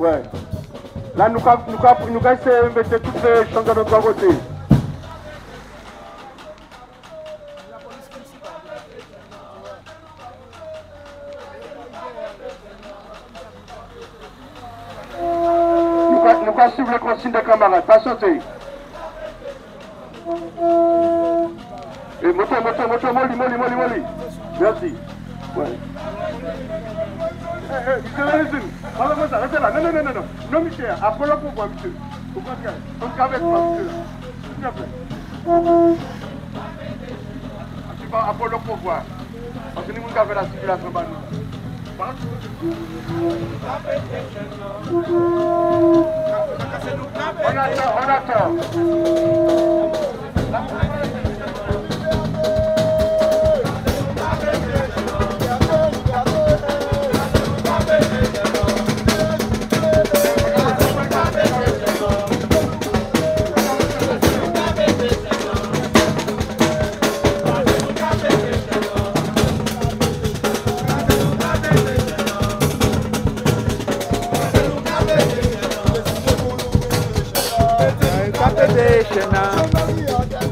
Ouais. Là, nous avons nous, nous mettre toutes les choses de notre côté. Nous avons suivre les consignes des camarades. Patientez. Et moto, moto, moto. Merci. Ouais. Journalisme. Malheureusement, restez là. Non, non, non, non, non. Non, Michel, après le pouvoir, monsieur. Au contraire, on travaille pas, monsieur. S'il te plaît. Tu vas après le pouvoir. Parce que nous, on fait la circulation par nous. On attend, on attend. Adesina.